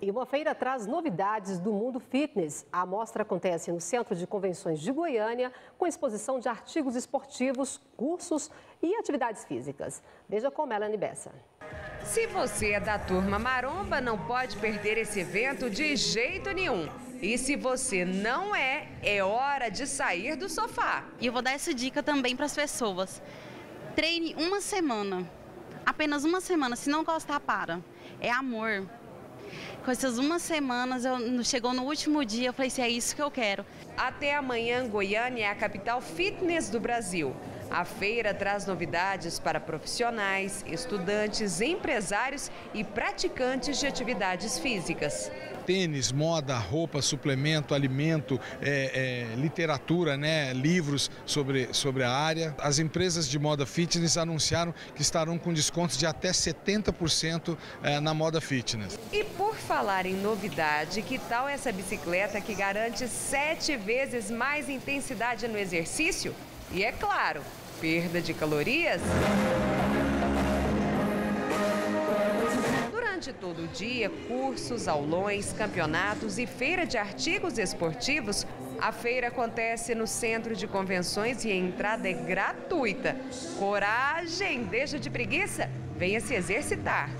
E uma feira traz novidades do mundo fitness. A mostra acontece no Centro de Convenções de Goiânia, com exposição de artigos esportivos, cursos e atividades físicas. Veja com Melanie Bessa. Se você é da turma maromba, não pode perder esse evento de jeito nenhum. E se você não é, é hora de sair do sofá. E eu vou dar essa dica também para as pessoas. Treine uma semana. Apenas uma semana. Se não gostar, para. É amor. Com essas umas semanas, eu, chegou no último dia, eu falei assim, é isso que eu quero. Até amanhã, Goiânia é a capital fitness do Brasil. A feira traz novidades para profissionais, estudantes, empresários e praticantes de atividades físicas tênis, moda, roupa, suplemento, alimento, é, é, literatura, né, livros sobre, sobre a área. As empresas de moda fitness anunciaram que estarão com descontos de até 70% é, na moda fitness. E por falar em novidade, que tal essa bicicleta que garante sete vezes mais intensidade no exercício? E é claro, perda de calorias? Durante todo o dia, cursos, aulões, campeonatos e feira de artigos esportivos, a feira acontece no Centro de Convenções e a entrada é gratuita. Coragem, deixa de preguiça, venha se exercitar.